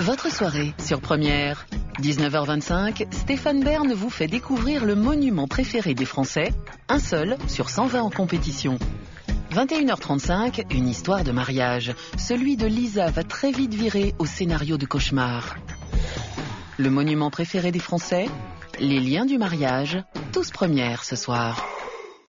Votre soirée sur Première. 19h25, Stéphane Bern vous fait découvrir le monument préféré des Français, un seul sur 120 en compétition. 21h35, une histoire de mariage. Celui de Lisa va très vite virer au scénario de cauchemar. Le monument préféré des Français Les liens du mariage, tous premières ce soir.